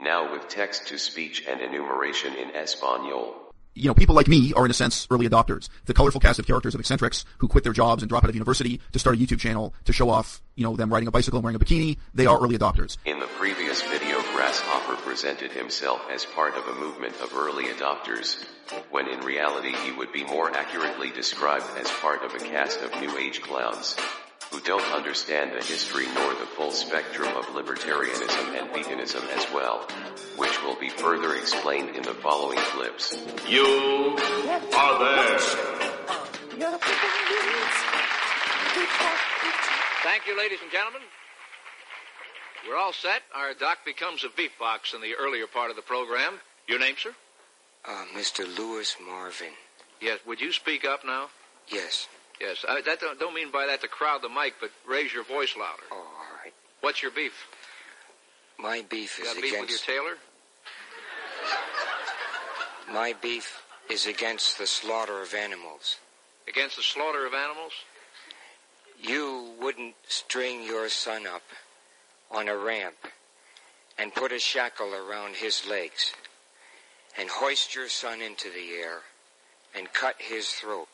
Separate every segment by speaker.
Speaker 1: Now with text to speech and enumeration in Espanol.
Speaker 2: You know, people like me are in a sense early adopters. The colorful cast of characters of eccentrics who quit their jobs and drop out of university to start a YouTube channel to show off, you know, them riding a bicycle and wearing a bikini, they are early adopters.
Speaker 1: In the previous video Grasshopper presented himself as part of a movement of early adopters, when in reality he would be more accurately described as part of a cast of new age clowns who don't understand the history nor the full spectrum of libertarianism and veganism as well, which will be further explained in the following clips.
Speaker 3: You are there.
Speaker 4: Thank you, ladies and gentlemen. We're all set. Our doc becomes a beef box in the earlier part of the program. Your name, sir?
Speaker 5: Uh, Mr. Lewis Marvin.
Speaker 4: Yes. Would you speak up now?
Speaker 5: Yes.
Speaker 4: Yes. I that don't, don't mean by that to crowd the mic, but raise your voice louder.
Speaker 5: Oh, all right.
Speaker 4: What's your beef?
Speaker 5: My beef
Speaker 4: You
Speaker 5: is
Speaker 4: got beef with your tailor?
Speaker 5: my beef is against the slaughter of animals.
Speaker 4: Against the slaughter of animals?
Speaker 5: You wouldn't string your son up on a ramp and put a shackle around his legs and hoist your son into the air and cut his throat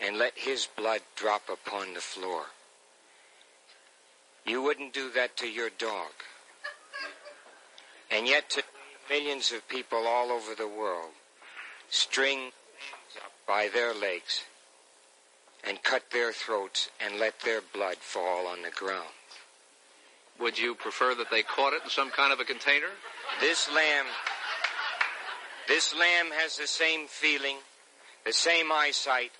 Speaker 5: and let his blood drop upon the floor. You wouldn't do that to your dog. And yet to millions of people all over the world string up by their legs and cut their throats and let their blood fall on the ground.
Speaker 4: Would you prefer that they caught it in some kind of a container?
Speaker 5: This lamb, this lamb has the same feeling, the same eyesight,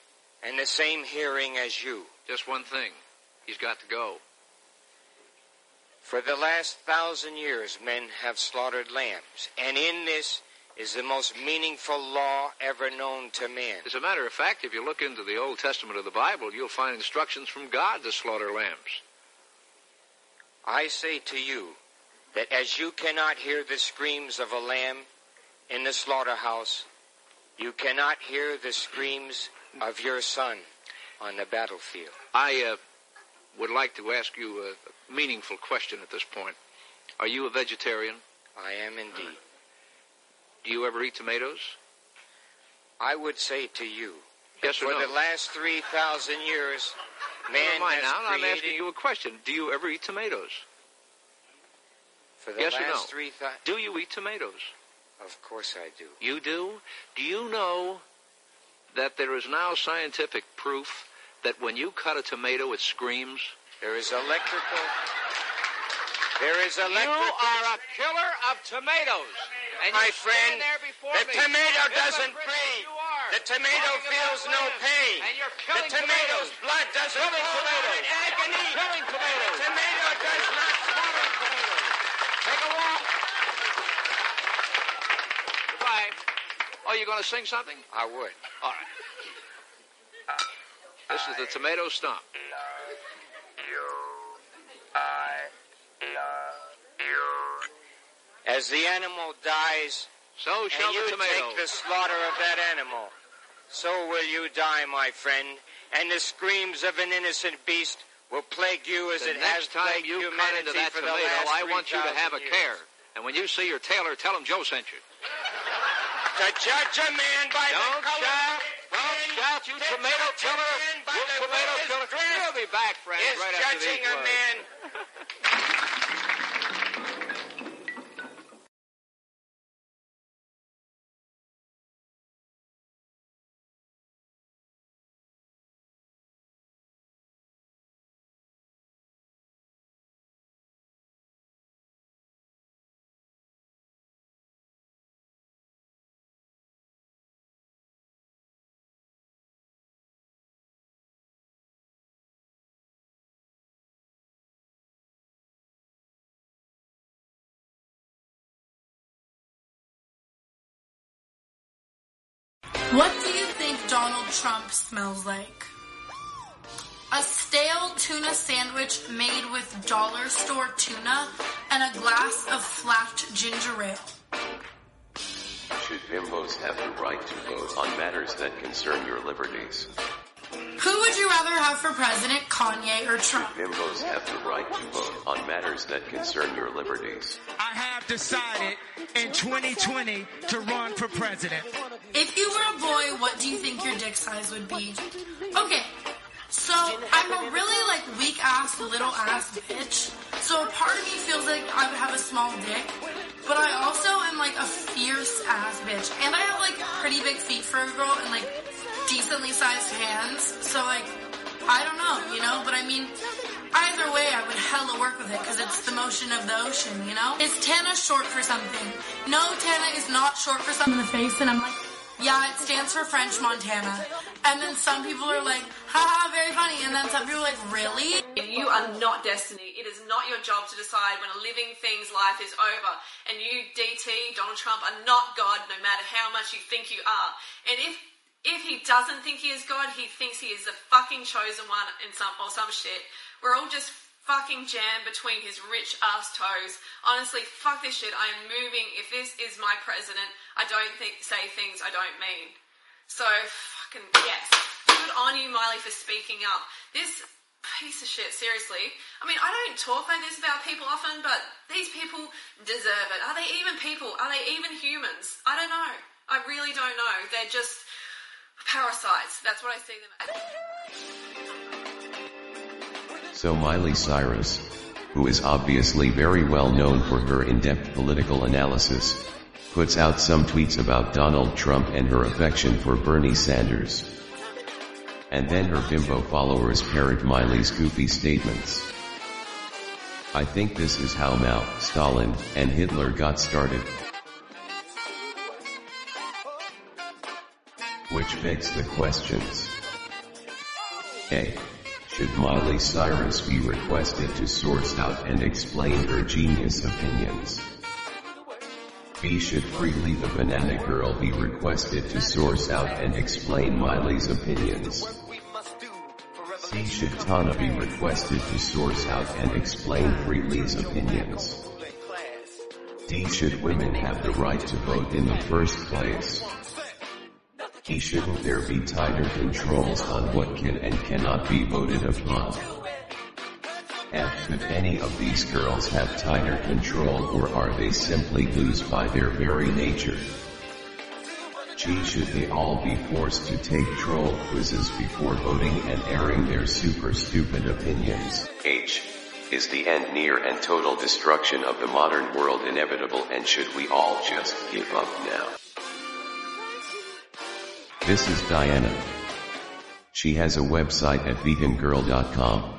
Speaker 5: and the same hearing as you.
Speaker 4: Just one thing. He's got to go.
Speaker 5: For the last thousand years, men have slaughtered lambs, and in this is the most meaningful law ever known to men.
Speaker 4: As a matter of fact, if you look into the Old Testament of the Bible, you'll find instructions from God to slaughter lambs.
Speaker 5: I say to you that as you cannot hear the screams of a lamb in the slaughterhouse, you cannot hear the screams of your son on the battlefield.
Speaker 4: I uh, would like to ask you a meaningful question at this point. Are you a vegetarian?
Speaker 5: I am indeed.
Speaker 4: Do you ever eat tomatoes?
Speaker 5: I would say to you,
Speaker 4: Yes or
Speaker 5: for
Speaker 4: no?
Speaker 5: the last 3,000 years, man
Speaker 4: Never mind
Speaker 5: has
Speaker 4: now. I'm
Speaker 5: created...
Speaker 4: asking you a question. Do you ever eat tomatoes?
Speaker 5: For the
Speaker 4: Yes or
Speaker 5: last
Speaker 4: no?
Speaker 5: 3,000...
Speaker 4: Do you eat tomatoes?
Speaker 5: Of course I do.
Speaker 4: You do? Do you know that there is now scientific proof that when you cut a tomato, it screams?
Speaker 5: There is electrical... There is electrical.
Speaker 4: You are a killer of tomatoes. And
Speaker 5: My friend,
Speaker 4: there before
Speaker 5: the
Speaker 4: me.
Speaker 5: tomato doesn't bleed. The tomato feels no pain.
Speaker 4: And you're
Speaker 5: The tomato's
Speaker 4: tomatoes.
Speaker 5: blood doesn't
Speaker 4: Killing tomatoes.
Speaker 5: in agony.
Speaker 4: Killing tomatoes.
Speaker 5: The tomato does not
Speaker 4: Slaughtering tomatoes. Take a walk. Goodbye. Oh, you going to sing something?
Speaker 5: I would.
Speaker 4: All right. This is the tomato stomp.
Speaker 5: As the animal dies,
Speaker 4: So shall
Speaker 5: and you
Speaker 4: the tomato.
Speaker 5: take the slaughter of that animal, so will you die, my friend, and the screams of an innocent beast will plague you as
Speaker 4: the
Speaker 5: it has
Speaker 4: time
Speaker 5: plagued
Speaker 4: you cut
Speaker 5: humanity
Speaker 4: into that
Speaker 5: for the
Speaker 4: tomato,
Speaker 5: last
Speaker 4: I want you to have a
Speaker 5: years.
Speaker 4: care. And when you see your tailor, tell him Joe sent you.
Speaker 5: To judge a man by
Speaker 4: Don't
Speaker 5: the color
Speaker 4: shout. Don't shout, you tomato killer. You tomato killer. We'll be back, friends, right after
Speaker 5: judging a man
Speaker 6: What do you think Donald Trump smells like? A stale tuna sandwich made with dollar store tuna and a glass of flat ginger ale.
Speaker 1: Should bimbos have the right to vote on matters that concern your liberties?
Speaker 6: Who would you rather have for president, Kanye or Trump?
Speaker 1: Bimbos have the right to vote on matters that concern your liberties.
Speaker 7: I have decided in 2020 to run for president.
Speaker 6: If you were a boy, what do you think your dick size would be? Okay, so I'm a really like weak ass little ass bitch. So a part of me feels like I would have a small dick, but I also am like a fierce ass bitch, and I have like pretty big feet for a girl and like decently sized hands. So like I don't know, you know, but I mean. Either way, I would hella work with it because it's the motion of the ocean, you know? Is Tana short for something? No, Tana is not short for something in the face, and I'm like, yeah, it stands for French Montana. And then some people are like, haha, very funny. And then some people are like, really?
Speaker 8: You are not destiny. It is not your job to decide when a living thing's life is over. And you, DT, Donald Trump, are not God no matter how much you think you are. And if if he doesn't think he is God, he thinks he is the fucking chosen one in some or some shit. We're all just fucking jam between his rich ass toes. Honestly, fuck this shit. I am moving. If this is my president, I don't think say things I don't mean. So fucking yes. Good on you, Miley, for speaking up. This piece of shit, seriously. I mean, I don't talk like this about people often, but these people deserve it. Are they even people? Are they even humans? I don't know. I really don't know. They're just parasites. That's what I see them as.
Speaker 1: So Miley Cyrus, who is obviously very well known for her in-depth political analysis, puts out some tweets about Donald Trump and her affection for Bernie Sanders. And then her bimbo followers parrot Miley's goofy statements. I think this is how Mao, Stalin, and Hitler got started. Which begs the questions. A. Should Miley Cyrus be requested to source out and explain her genius opinions? B. Should Freelee the Banana Girl be requested to source out and explain Miley's opinions? C. Should Tana be requested to source out and explain Freelee's opinions? D. Should women have the right to vote in the first place? E. Shouldn't there be tighter controls on what can and cannot be voted upon? F. Could any of these girls have tighter control or are they simply loose by their very nature? G. Should they all be forced to take troll quizzes before voting and airing their super stupid opinions?
Speaker 9: H. Is the end near and total destruction of the modern world inevitable and should we all just give up now?
Speaker 1: This is Diana. She has a website at vegangirl.com.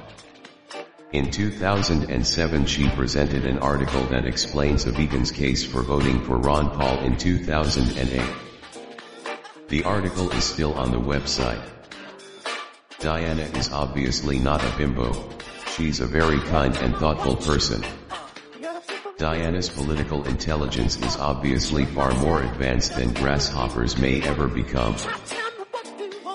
Speaker 1: In 2007 she presented an article that explains a vegan's case for voting for Ron Paul in 2008. The article is still on the website. Diana is obviously not a bimbo, she's a very kind and thoughtful person. Diana's political intelligence is obviously far more advanced than grasshoppers may ever become.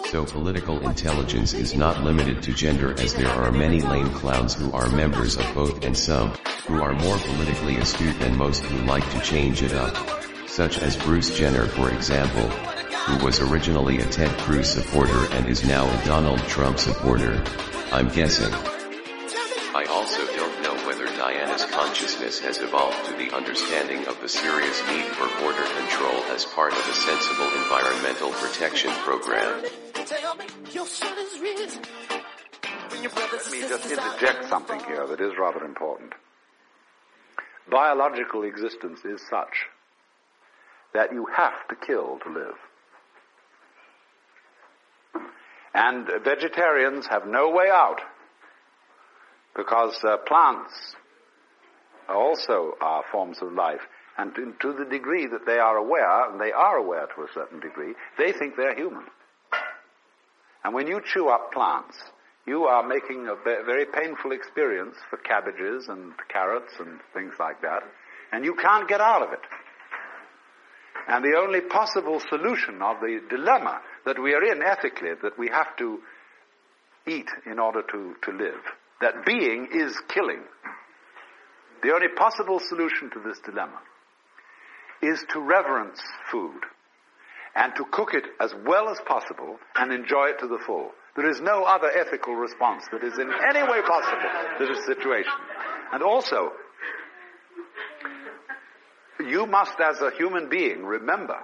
Speaker 1: So political intelligence is not limited to gender as there are many lame clowns who are members of both and some, who are more politically astute than most who like to change it up, such as Bruce Jenner for example, who was originally a Ted Cruz supporter and is now a Donald Trump supporter, I'm guessing.
Speaker 9: Consciousness has evolved to the understanding of the serious need for border control as part of a sensible environmental protection program.
Speaker 10: Let me just interject something here that is rather important. Biological existence is such that you have to kill to live. And vegetarians have no way out because uh, plants also are forms of life. And to, to, the degree that they are aware, and they are aware to a certain degree, they think they're human. And when you chew up plants, you are making a very painful experience for cabbages and carrots and things like that, and you can't get out of it. And the only possible solution of the dilemma that we are in ethically, that we have to eat in order to, to live, that being is killing. The only possible solution to this dilemma is to reverence food and to cook it as well as possible and enjoy it to the full. There is no other ethical response that is in any way possible to this situation. And also, you must, as a human being, remember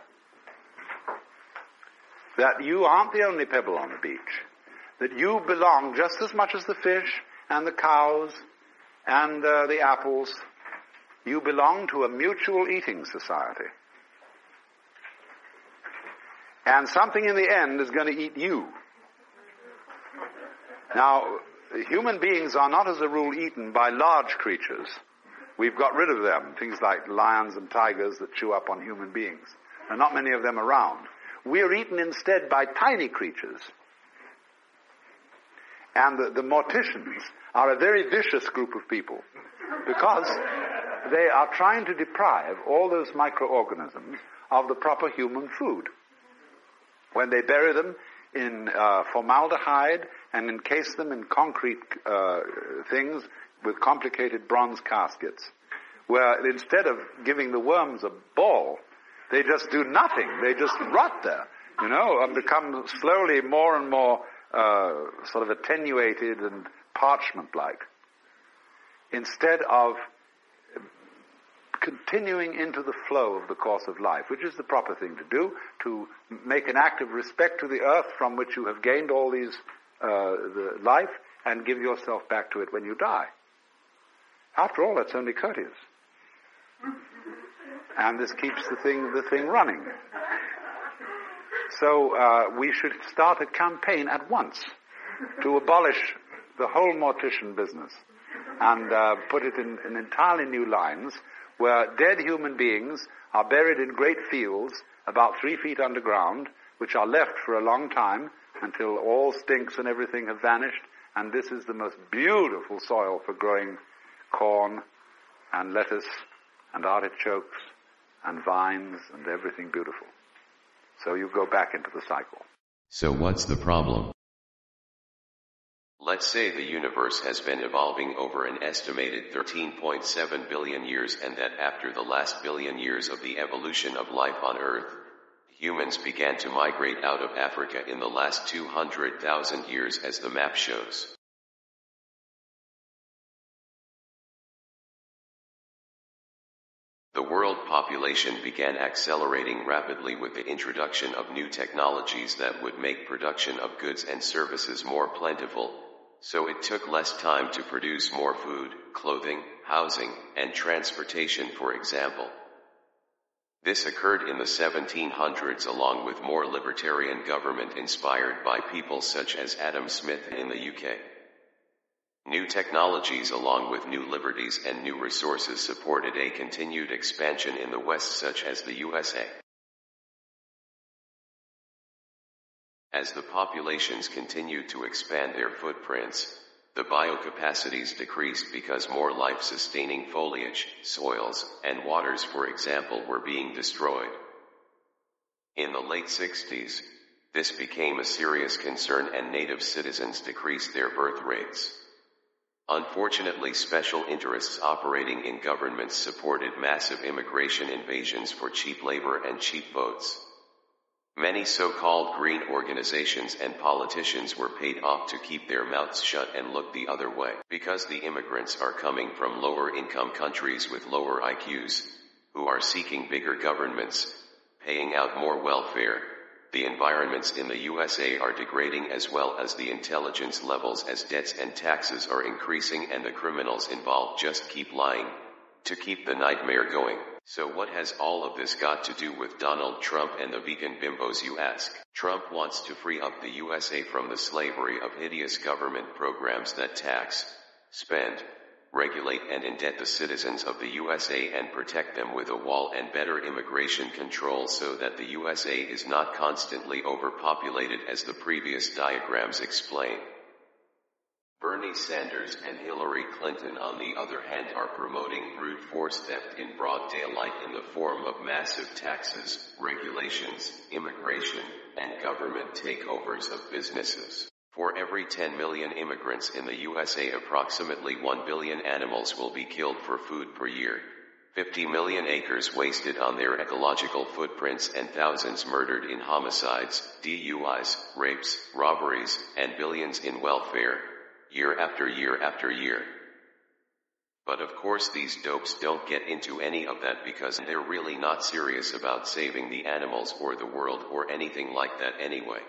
Speaker 10: that you aren't the only pebble on the beach. That you belong just as much as the fish and the cows and uh, the apples. You belong to a mutual eating society. And something in the end is going to eat you. Now, human beings are not as a rule eaten by large creatures. We've got rid of them, things like lions and tigers that chew up on human beings. There are not many of them around. We're eaten instead by tiny creatures. And the, the morticians are a very vicious group of people because they are trying to deprive all those microorganisms of the proper human food. When they bury them in uh, formaldehyde and encase them in concrete uh, things with complicated bronze caskets, where instead of giving the worms a ball, they just do nothing. They just rot there, you know, and become slowly more and more uh, sort of attenuated and parchment-like. Instead of continuing into the flow of the course of life, which is the proper thing to do, to make an act of respect to the earth from which you have gained all these uh, the life, and give yourself back to it when you die. After all, that's only courteous. And this keeps the thing, the thing running. So uh, we should start a campaign at once to abolish the whole mortician business and uh, put it in, in entirely new lines where dead human beings are buried in great fields about three feet underground, which are left for a long time until all stinks and everything have vanished. And this is the most beautiful soil for growing corn and lettuce and artichokes and vines and everything beautiful. So you go back into the cycle.
Speaker 1: So what's the problem? Let's say the universe has been evolving over an estimated 13.7 billion years and that after the last billion years of the evolution of life on Earth, humans began to migrate out of Africa in the last 200,000 years as the map shows. The world population began accelerating rapidly with the introduction of new technologies that would make production of goods and services more plentiful, so it took less time to produce more food, clothing, housing, and transportation for example. This occurred in the 1700s along with more libertarian government inspired by people such as Adam Smith in the UK. New technologies along with new liberties and new resources supported a continued expansion in the West such as the USA. As the populations continued to expand their footprints, the biocapacities decreased because more life-sustaining foliage, soils, and waters for example were being destroyed. In the late 60s, this became a serious concern and native citizens decreased their birth rates. Unfortunately special interests operating in governments supported massive immigration invasions for cheap labor and cheap votes. Many so-called green organizations and politicians were paid off to keep their mouths shut and look the other way. Because the immigrants are coming from lower income countries with lower IQs, who are seeking bigger governments, paying out more welfare, the environments in the USA are degrading as well as the intelligence levels as debts and taxes are increasing and the criminals involved just keep lying, to keep the nightmare going. So what has all of this got to do with Donald Trump and the vegan bimbos you ask? Trump wants to free up the USA from the slavery of hideous government programs that tax, spend, regulate and indebt the citizens of the USA and protect them with a wall and better immigration control so that the USA is not constantly overpopulated as the previous diagrams explain. Bernie Sanders and Hillary Clinton on the other hand are promoting brute force theft in broad daylight in the form of massive taxes, regulations, immigration, and government takeovers of businesses. For every 10 million immigrants in the USA approximately 1 billion animals will be killed for food per year. 50 million acres wasted on their ecological footprints and thousands murdered in homicides, DUIs, rapes, robberies, and billions in welfare, year after year after year. But of course these dopes don't get into any of that because they're really not serious about saving the animals or the world or anything like that anyway.